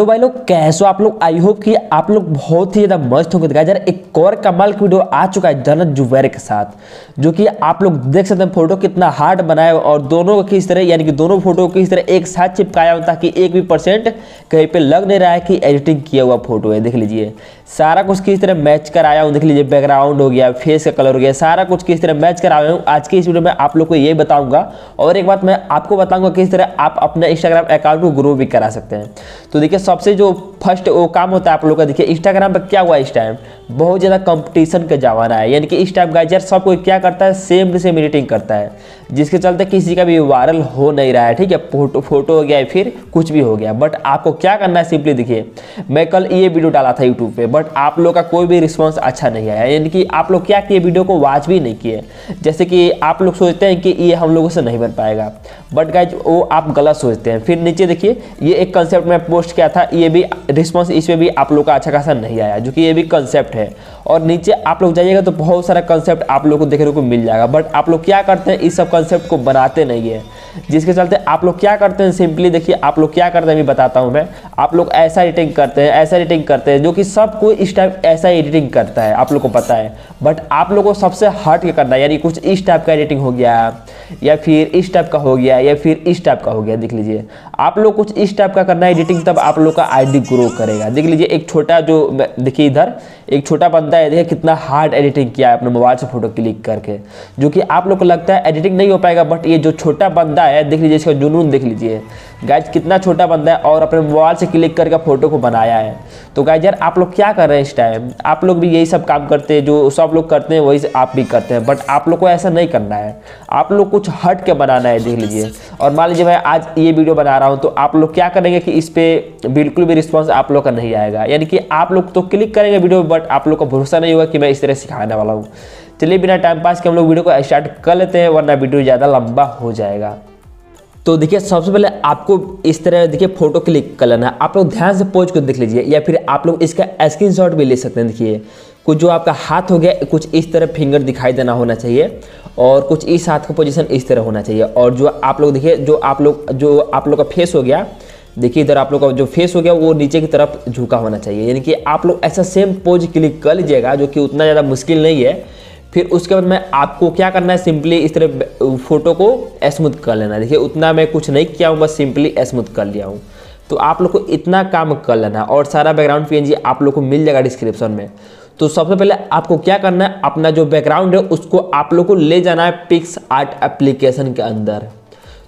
तो भाई लोग, कैसे आप लोग आई होप कि आप लोग बहुत ही ज़्यादा मस्त होंगे। गाइस, यार, एक और कमाल की वीडियो आ चुका है जनत जुबैर के साथ, जो कि आप लोग देख सकते हैं फ़ोटो कितना हार्ड बनाया और दोनों को किस तरह, यानी कि दोनों फ़ोटो को किस तरह एक साथ चिपकाया हो ताकि एक भी परसेंट कहीं पे लग नहीं रहा है कि एडिटिंग किया हुआ फ़ोटो है। देख लीजिए, सारा कुछ किस तरह मैच कराया हूँ, देख लीजिए बैकग्राउंड हो गया फेस का कलर हो गया, सारा कुछ किस तरह मैच कराया हूँ। आज की इस वीडियो में आप लोग को ये बताऊँगा और एक बात मैं आपको बताऊँगा किस तरह आप अपने इंस्टाग्राम अकाउंट को ग्रो भी करा सकते हैं। तो देखिए सबसे जो फ़र्स्ट वो काम होता है आप लोग का, देखिए इंस्टाग्राम पर क्या हुआ इस टाइम बहुत ज़्यादा कंपटीशन का जमाना है। यानी कि इस टाइम गाइजर सब कोई क्या करता है? सेम टू सेम एडिटिंग करता है। जिसके चलते किसी का भी वायरल हो नहीं रहा है, ठीक है? फ़ोटो फ़ोटो हो गया है फिर कुछ भी हो गया। बट आपको क्या करना है? सिंपली देखिए, मैं कल ये वीडियो डाला था यूट्यूब पर बट आप लोग का कोई भी रिस्पॉन्स अच्छा नहीं आया। यानी कि आप लोग क्या किए? वीडियो को वॉच भी नहीं किए। जैसे कि आप लोग सोचते हैं कि ये हम लोगों से नहीं बन पाएगा। बट गाइज़ वो आप गलत सोचते हैं। फिर नीचे देखिए, ये एक कंसेप्ट मैं पोस्ट किया था ये भी रिस्पॉन्स इसमें भी आप लोग का अच्छा खासा नहीं आया, जो कि ये भी कंसेप्ट है। और नीचे आप लोग जाइएगा तो बहुत सारा कंसेप्ट आप लोग को देखने को मिल जाएगा। बट आप लोग क्या करते हैं, इस सब कंसेप्ट को बनाते नहीं है। जिसके चलते आप लोग क्या करते हैं? सिंपली देखिए, आप लोग क्या करते हैं? अभी बताता हूँ मैं। आप लोग ऐसा एडिटिंग करते हैं, ऐसा एडिटिंग करते हैं, जो कि सब कोई इस टाइप ऐसा एडिटिंग करता है, आप लोग को पता है। बट आप लोग को सबसे हट के करना है? यानी कुछ इस टाइप का एडिटिंग हो गया, या फिर इस टाइप का हो गया, या फिर इस टाइप का हो गया, देख लीजिए। आप लोग कुछ इस टाइप का करना है एडिटिंग तब आप लोग का आईडी ग्रो करेगा। देख लीजिए, एक छोटा जो देखिए इधर, एक छोटा बंदा है, देखिए कितना हार्ड एडिटिंग किया है अपने मोबाइल से फ़ोटो क्लिक करके। जो कि आप लोग को लगता है एडिटिंग नहीं हो पाएगा बट ये जो छोटा बंदा है, देख लीजिए, इसका जुनून देख लीजिए। गाइज़ कितना छोटा बंदा है और अपने मोबाइल से क्लिक करके फ़ोटो को बनाया है। तो गाइज़ यार, आप लोग क्या कर रहे हैं इस टाइम आप लोग भी यही सब काम करते हैं, जो सब लोग करते हैं, वही आप भी करते हैं। बट आप लोग को ऐसा नहीं करना है। आप लोग कुछ हट के बनाना है, देख लीजिए। और मान लीजिए मैं आज ये वीडियो बना रहा हूँ तो आप लोग क्या करेंगे कि इस पर बिल्कुल भी रिस्पॉन्स आप लोग का नहीं आएगा। यानी कि आप लोग तो क्लिक करेंगे वीडियो बट आप लोग का भरोसा नहीं होगा कि मैं इस तरह सिखाने वाला हूँ। चलिए, बिना टाइम पास के हम लोग वीडियो को स्टार्ट कर लेते हैं, वरना वीडियो ज़्यादा लंबा हो जाएगा। तो देखिए, सबसे पहले आपको इस तरह, देखिए, फ़ोटो क्लिक कर लेना है। आप लोग ध्यान से पोज को देख लीजिए, या फिर आप लोग इसका स्क्रीनशॉट भी ले सकते हैं। देखिए, कुछ जो आपका हाथ हो गया, कुछ इस तरह फिंगर दिखाई देना होना चाहिए, और कुछ इस हाथ का पोजीशन इस तरह होना चाहिए। और जो आप लोग, देखिए, जो आप लोग, जो आप लोग का फेस हो गया, देखिए, इधर आप लोग का जो फेस हो गया, वो नीचे की तरफ़ झुका होना चाहिए। यानी कि आप लोग ऐसा सेम पोज क्लिक कर लीजिएगा, जो कि उतना ज़्यादा मुश्किल नहीं है। फिर उसके बाद मैं आपको क्या करना है सिंपली इस तरह फ़ोटो को स्मूथ कर लेना है। देखिए, उतना मैं कुछ नहीं किया हूँ, बस सिंपली स्मूथ कर लिया हूँ। तो आप लोग को इतना काम कर लेना और सारा बैकग्राउंड पी आप लोग को मिल जाएगा डिस्क्रिप्शन में। तो सबसे पहले आपको क्या करना है, अपना जो बैकग्राउंड है, उसको आप लोग को ले जाना है पिक्स आर्ट एप्लीकेशन के अंदर।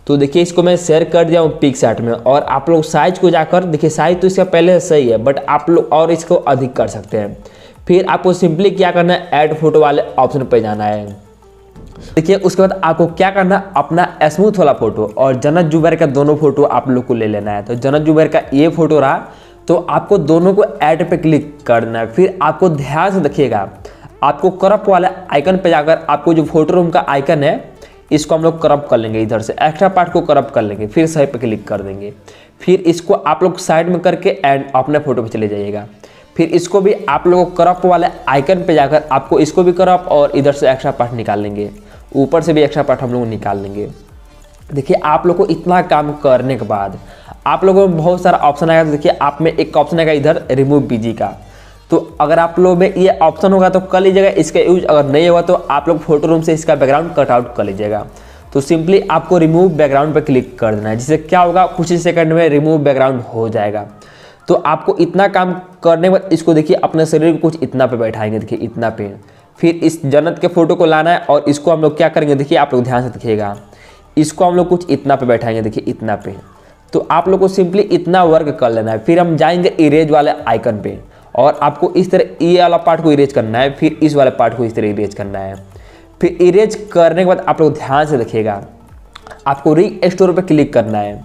तो देखिए, इसको मैं शेयर कर दिया हूँ पिक्स आर्ट में और आप लोग साइज़ को जाकर, देखिए साइज़ तो इसका पहले सही है बट आप लोग और इसको अधिक कर सकते हैं। फिर आपको सिंपली क्या करना है? ऐड फ़ोटो वाले ऑप्शन पर जाना है। देखिए, उसके बाद आपको क्या करना है? अपना स्मूथ वाला फ़ोटो और जनत जुबैर का दोनों फ़ोटो आप लोग को ले लेना है। तो जनत जुबैर का ये फ़ोटो रहा। तो आपको दोनों को ऐड पे क्लिक करना है। फिर आपको ध्यान से देखिएगा, आपको करप वाले आइकन पे जाकर आपको जो फ़ोटो रूम का आइकन है, इसको हम लोग करप कर लेंगे इधर से। एक्स्ट्रा पार्ट को करप कर लेंगे। फिर सही पे क्लिक कर देंगे। फिर इसको आप लोग साइड में करके एंड अपने फ़ोटो पे चले जाइएगा। फिर इसको भी आप लोगों को करप वाले आइकन पे जाकर आपको इसको भी करप और इधर से एक्स्ट्रा पार्ट निकाल लेंगे। ऊपर से भी एक्स्ट्रा पार्ट हम लोग निकाल लेंगे। देखिए, आप लोग को इतना काम करने के बाद आप लोगों में बहुत सारा ऑप्शन आएगा। तो देखिए, आप में एक ऑप्शन आएगा इधर रिमूव बीजी का। तो अगर आप लोग में ये ऑप्शन होगा तो कर लीजिएगा। इसका यूज़ अगर नहीं होगा तो आप लोग फ़ोटो रूम से इसका बैकग्राउंड कटआउट कर लीजिएगा। तो सिंपली आपको रिमूव बैकग्राउंड पर क्लिक कर देना है। जिससे क्या होगा, कुछ ही सेकंड में रिमूव बैकग्राउंड हो जाएगा। तो आपको इतना काम करने के बाद इसको देखिए, अपने शरीर को कुछ इतना पे बैठाएँगे, देखिए, इतना पे। फिर इस जन्नत के फ़ोटो को लाना है और इसको हम लोग क्या करेंगे, देखिए, आप लोग ध्यान से देखिएगा। इसको हम लोग कुछ इतना पे बैठाएँगे, देखिए, इतना पे। तो आप लोग को सिंपली इतना वर्क कर लेना है। फिर हम जाएँगे इरेज वाले आइकन पे और आपको इस तरह ये वाला पार्ट को इरेज करना है, फिर इस वाले पार्ट को इस तरह इरेज करना है। फिर इरेज करने के बाद आप लोग ध्यान से देखिएगा, आपको री स्टोर पर क्लिक करना है।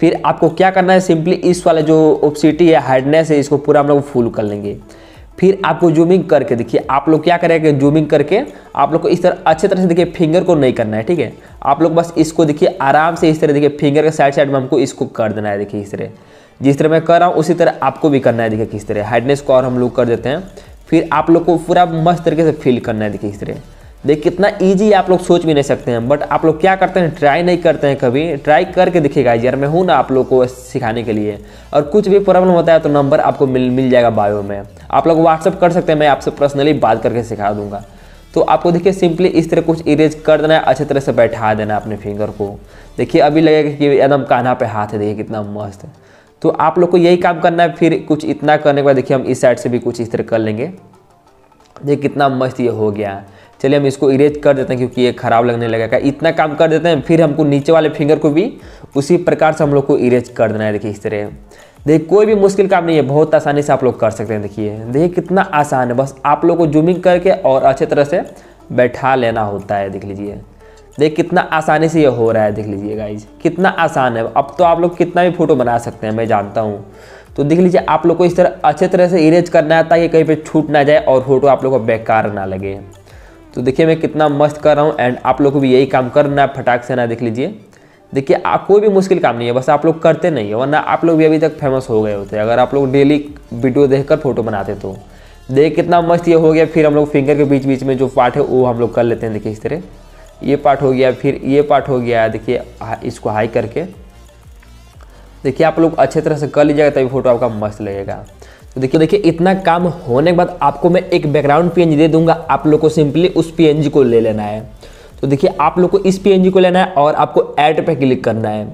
फिर आपको क्या करना है? सिंपली इस वाला जो ओपसिटी है हार्डनेस है, इसको पूरा हम लोग फुल कर लेंगे। फिर आपको जूमिंग करके देखिए, आप लोग क्या करेंगे जूमिंग करके आप लोग को इस तरह, अच्छे तरह से देखिए फिंगर को नहीं करना है, ठीक है? आप लोग बस इसको देखिए, आराम से इस तरह देखिए फिंगर के साइड साइड में हमको इसको कर देना है, देखिए इस तरह। जिस तरह मैं कर रहा हूँ, उसी तरह आपको भी करना है, देखिए किस तरह। हार्डनेस को और हम लोग कर देते हैं। फिर आप लोग को पूरा मस्त तरीके से फील करना है, देखिए इस तरह। देख, कितना इजी आप लोग सोच भी नहीं सकते हैं बट आप लोग क्या करते हैं ट्राई नहीं करते हैं कभी ट्राई करके दिखेगा यार, मैं हूँ ना आप लोग को सिखाने के लिए। और कुछ भी प्रॉब्लम होता है तो नंबर आपको मिल मिल जाएगा बायो में। आप लोग व्हाट्सअप कर सकते हैं, मैं आपसे पर्सनली बात करके सिखा दूँगा। तो आपको देखिए सिंपली इस तरह कुछ इरेज कर देना है, अच्छे तरह से बैठा देना है अपने फिंगर को। देखिए, अभी लगेगा कि एकदम कान्हा पे हाथ है, देखिए कितना मस्त। है तो आप लोग को यही काम करना है, फिर कुछ इतना करने के बाद देखिए हम इस साइड से भी कुछ इस तरह कर लेंगे। देखिए कितना मस्त ये हो गया। चलिए हम इसको इरेज कर देते हैं क्योंकि ये ख़राब लगने लगेगा। इतना काम कर देते हैं? फिर हमको नीचे वाले फिंगर को भी उसी प्रकार से हम लोग को इरेज कर देना है। देखिए इस तरह। देखिए, कोई भी मुश्किल काम नहीं है। बहुत आसानी से आप लोग कर सकते हैं। देखिए देखिए कितना आसान है। बस आप लोग को जूमिंग करके और अच्छे तरह से बैठा लेना होता है। देख लीजिए। देख कितना आसानी से ये हो रहा है। देख लीजिए गाइज़ कितना आसान है। अब तो आप लोग कितना भी फ़ोटो बना सकते हैं, मैं जानता हूँ। तो देख लीजिए, आप लोग को इस तरह अच्छे तरह से इरेज करना है ताकि कहीं पे छूट ना जाए और फ़ोटो आप लोग को बेकार ना लगे। तो देखिए मैं कितना मस्त कर रहा हूँ एंड आप लोग को भी यही काम करना है, फटाक से ना देख लीजिए। देखिए कोई भी मुश्किल काम नहीं है, बस आप लोग करते नहीं है, वरना आप लोग भी अभी तक फ़ेमस हो गए होते अगर आप लोग डेली वीडियो देखकर फ़ोटो बनाते तो। देख कितना मस्त ये हो गया, फिर हम लोग फिंगर के बीच बीच में जो पार्ट है, वो हम लोग कर लेते हैं, देखिए इस तरह। ये पार्ट हो गया, फिर ये पार्ट हो गया, देखिए इसको हाई करके। देखिए, आप लोग अच्छे तरह से कर लीजिएगा, तभी फ़ोटो आपका मस्त लगेगा। तो देखिए देखिए, इतना काम होने के बाद आपको मैं एक बैकग्राउंड पीएनजी दे दूँगा। आप लोग को सिंपली उस पीएनजी को ले लेना है। तो देखिए, आप लोग को इस पीएनजी को लेना है और आपको ऐड पे क्लिक करना है।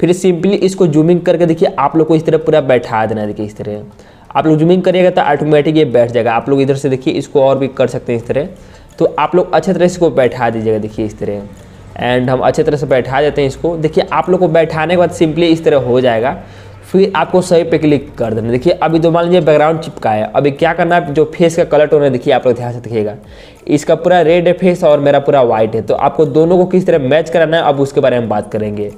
फिर सिंपली इसको जूमिंग करके देखिए, आप लोग को इस तरह पूरा बैठा देना है। देखिए, इस तरह। आप लोग जूमिंग करिएगा तो ऑटोमेटिक ये बैठ जाएगा। आप लोग इधर से देखिए, इसको और भी कर सकते हैं इस तरह। तो आप लोग अच्छे तरह इसको बैठा दीजिएगा। देखिए, इस तरह। एंड हम अच्छे तरह से बैठा देते हैं इसको। देखिए, आप लोग को बैठाने के बाद सिंपली इस तरह हो जाएगा। फिर आपको सही पे क्लिक कर देना। देखिए, अभी तो मान लीजिए बैकग्राउंड चिपका है। अभी क्या करना है? जो फेस का कलर टोन है, देखिए, आप लोग ध्यान से देखिएगा। इसका पूरा रेड है फेस और मेरा पूरा व्हाइट है। तो आपको दोनों को किस तरह मैच कराना है, अब उसके बारे में बात करेंगे।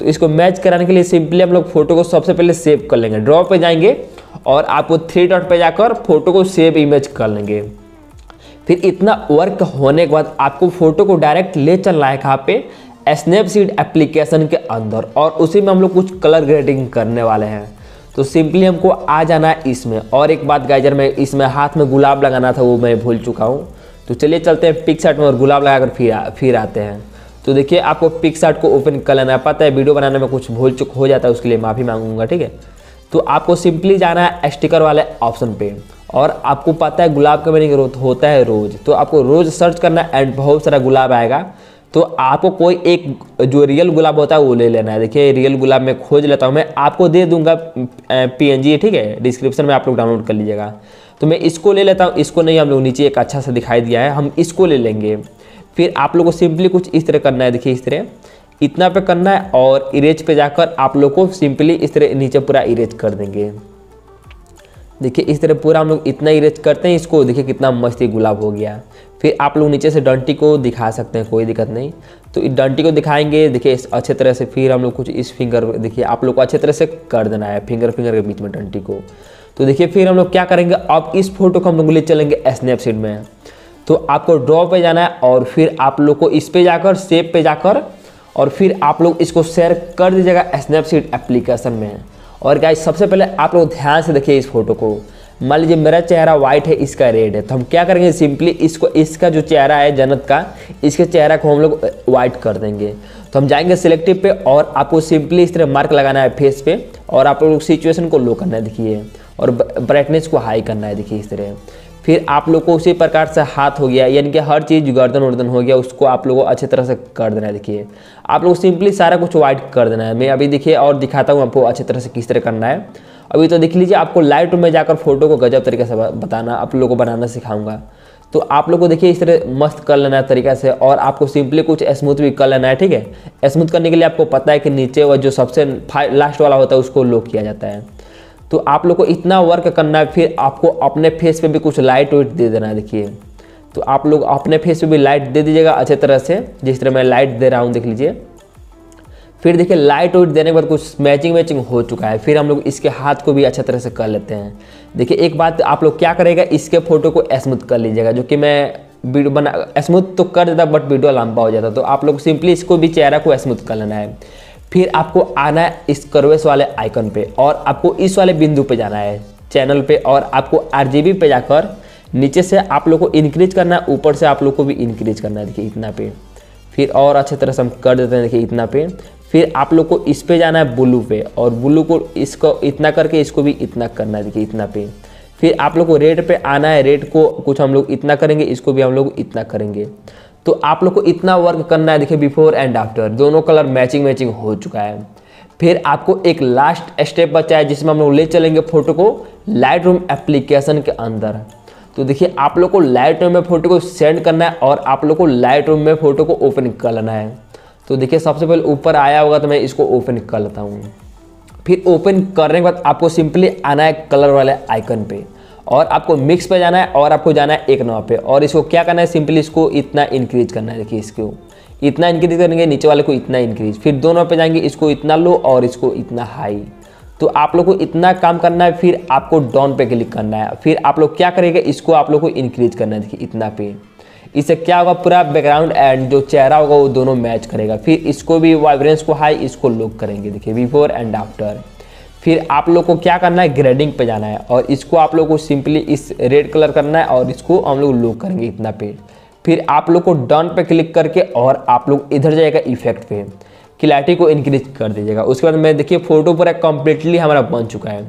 तो इसको मैच कराने के लिए सिंपली हम लोग फ़ोटो को सबसे पहले सेव कर लेंगे। ड्रॉ पे जाएँगे और आपको थ्री डॉट पे जाकर फ़ोटो को सेव इमेज कर लेंगे। फिर इतना वर्क होने के बाद आपको फ़ोटो को डायरेक्ट ले चलना है कहाँ पे? स्नैपसीड एप्लीकेशन के अंदर और उसी में हम लोग कुछ कलर ग्रेडिंग करने वाले हैं। तो सिंपली हमको आ जाना है इसमें। और एक बात गाइजर में इसमें हाथ में गुलाब लगाना था वो मैं भूल चुका हूँ। तो चलिए चलते हैं पिक में और गुलाब लगाकर फिर आ, फिर आते हैं। तो देखिए आपको पिक को ओपन कर लेना पता है वीडियो बनाने में कुछ भूल चुक हो जाता है उसके लिए माफ़ी मांगूँगा ठीक है? तो आपको सिंपली जाना है स्टिकर वाले ऑप्शन पे। और आपको पता है गुलाब का मीनिंग होता है रोज़। तो आपको रोज़ सर्च करना एंड बहुत सारा गुलाब आएगा। तो आपको कोई एक जो रियल गुलाब होता है, वो ले लेना है। देखिए रियल गुलाब मैं खोज लेता हूँ, मैं आपको दे दूँगा पीएनजी ठीक है? डिस्क्रिप्शन में आप लोग डाउनलोड कर लीजिएगा। तो मैं इसको ले लेता हूँ, इसको नहीं, हम लोग नीचे एक अच्छा सा दिखाई दिया है, हम इसको ले लेंगे। फिर आप लोग को सिंपली कुछ इस तरह करना है, देखिए इस तरह। इतना पे करना है और इरेज पे जाकर आप लोग को सिंपली इस तरह नीचे पूरा इरेज कर देंगे। देखिए, इस तरह पूरा हम लोग इतना इरेज करते हैं, इसको देखिए कितना मस्त गुलाब हो गया। फिर आप लोग नीचे से डंटी को दिखा सकते हैं, कोई दिक्कत नहीं। तो इस डंटी को दिखाएँगे, देखिए अच्छे तरह से फिर हम लोग कुछ इस फिंगर देखिए, आप लोग को अच्छे तरह से कर देना है फिंगर फिंगर के बीच में डंटी को। तो देखिए, फिर हम लोग क्या करेंगे, अब इस फ़ोटो को हम लोग ले चलेंगे स्नैपसीड में। तो आपको ड्रॉ पे जाना है और फिर आप लोग को इस पे जाकर सेप पे जाकर, और फिर आप लोग इसको शेयर कर दीजिएगा स्नैपसीड एप्लीकेशन में। और गाइस सबसे पहले आप लोग ध्यान से देखिए इस फ़ोटो को। मान लीजिए मेरा चेहरा व्हाइट है, इसका रेड है तो हम क्या करेंगे सिंपली इसको, इसका जो चेहरा है जन्नत का, इसके चेहरा को हम लोग व्हाइट कर देंगे। तो हम जाएँगे सिलेक्टिव पे और आपको सिंपली इस तरह मार्क लगाना है फेस पे और आप लोग सिचुएशन को लो करना है, देखिए। और ब्राइटनेस को हाई करना है, देखिए इस तरह। फिर आप लोग को उसी प्रकार से हाथ हो गया, यानी कि हर चीज़ गर्दन वर्दन हो गया, उसको आप लोगों को अच्छे तरह से कर देना है, देखिए। आप लोग सिंपली सारा कुछ व्हाइट कर देना है। मैं अभी, देखिए, और दिखाता हूँ आपको अच्छे तरह से किस तरह करना है। अभी तो देख लीजिए, आपको लाइट में जाकर फ़ोटो को गजब तरीके से बताना, आप लोगों को बनाना सिखाऊँगा। तो आप लोग को, देखिए, इस तरह मस्त कर लेना है तरीका से, और आपको सिंपली कुछ स्मूथ भी कर लेना है, ठीक है? स्मूथ करने के लिए आपको पता है कि नीचे वो जो सबसे लास्ट वाला होता है, उसको लो किया जाता है। तो आप लोग को इतना वर्क करना है, फिर आपको अपने फेस पे भी कुछ लाइट वाइट दे देना है, देखिए। तो आप लोग अपने फेस पे भी लाइट दे दीजिएगा अच्छे तरह से, जिस तरह मैं लाइट दे रहा हूँ, देख लीजिए। फिर देखिए लाइट वाइट देने के बाद कुछ मैचिंग मैचिंग हो चुका है, फिर हम लोग इसके हाथ को भी अच्छा तरह से कर लेते हैं। देखिए, एक बात आप लोग क्या करेगा, इसके फ़ोटो को स्मूथ कर लीजिएगा, जो कि मैं वीडियो बना स्मूथ तो कर देता बट वीडियो लंबा हो जाता। तो आप लोग सिंपली इसको भी चेहरा को स्मूथ कर लेना है। फिर आपको आना है इस करवेस वाले आइकन पे और आपको इस वाले बिंदु पे जाना है चैनल पे और आपको आरजीबी पे जाकर नीचे से आप लोग को इंक्रीज करना है, ऊपर से आप लोग को भी इंक्रीज करना है। देखिए इतना पे। फिर और अच्छे तरह से हम कर देते हैं, देखिए इतना पे। फिर आप लोग को इस पे जाना है ब्लू पे और ब्लू को इसको इतना करके इसको भी इतना करना है, देखिए इतना पे। फिर आप लोग को रेड पे आना है रेड को कुछ हम लोग इतना करेंगे, इसको भी हम लोग इतना करेंगे। तो आप लोग को इतना वर्क करना है, देखिए बिफोर एंड आफ्टर दोनों कलर मैचिंग मैचिंग हो चुका है। फिर आपको एक लास्ट स्टेप बचा है, जिसमें हम लोग ले चलेंगे फ़ोटो को लाइट रूम एप्लीकेशन के अंदर। तो देखिए, आप लोग को लाइट रूम में फ़ोटो को सेंड करना है और आप लोग को लाइट रूम में फ़ोटो को ओपन कर लेना है। तो देखिए, सबसे पहले ऊपर आया होगा तो मैं इसको ओपन कर लेता हूँ। फिर ओपन करने के बाद आपको सिंपली आना है कलर वाले आइकन पे। और आपको मिक्स पे जाना है और आपको जाना है एक नौ पे। और इसको क्या करना है? सिंपली इसको इतना इंक्रीज करना है। देखिए इसको। इतना इंक्रीज करेंगे, नीचे वाले को इतना इंक्रीज फिर दोनों पे जाएँगे, इसको इतना लो और इसको इतना हाई तो आप लोग को इतना काम करना है, फिर आपको डाउन पे क्लिक करना है। फिर आप लोग क्या करेंगे? इसको आप लोग को इंक्रीज करना है। देखिए इतना पे। इससे क्या होगा? पूरा बैकग्राउंड एंड जो चेहरा होगा, वो दोनों मैच करेगा। फिर इसको भी वाइब्रेंस को हाई इसको लो करेंगे। देखिए बिफोर एंड आफ्टर फिर आप लोग को क्या करना है? ग्रेडिंग पे जाना है। और इसको आप लोग को सिंपली इस रेड कलर करना है और इसको हम लोग लो करेंगे इतना पे। फिर आप लोग को डन पे क्लिक करके और आप लोग इधर जाएगा इफ़ेक्ट पे। क्लैरिटी को इंक्रीज कर दीजिएगा। उसके बाद मैं देखिए फ़ोटो पूरा कम्प्लीटली हमारा बन चुका है।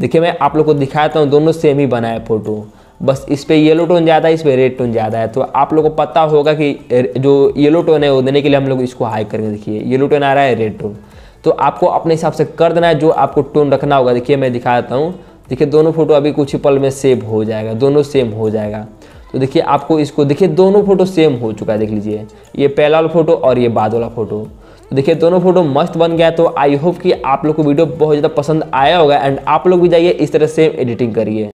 देखिए मैं आप लोग को दिखाता हूँ, दोनों सेम ही बना है फ़ोटो बस इस पर येलो टोन ज़्यादा है, इस पर रेड टोन ज़्यादा है। तो आप लोग को पता होगा कि जो येलो टोन है, वो देने के लिए हम लोग इसको हाई करेंगे। देखिए येलो टोन आ रहा है रेड टोन तो आपको अपने हिसाब से कर देना है, जो आपको टोन रखना होगा। देखिए, मैं दिखा देता हूँ। देखिए, दोनों फ़ोटो अभी कुछ ही पल में सेव हो जाएगा। दोनों सेम हो जाएगा। तो देखिए, आपको इसको, देखिए, दोनों फ़ोटो सेम हो चुका है, देख लीजिए। ये पहला वाला फ़ोटो और ये बाद वाला फ़ोटो तो देखिए, दोनों फ़ोटो मस्त बन गया तो आई होप कि आप लोग को वीडियो बहुत ज़्यादा पसंद आया होगा। एंड आप लोग भी जाइए, इस तरह सेम एडिटिंग करिए।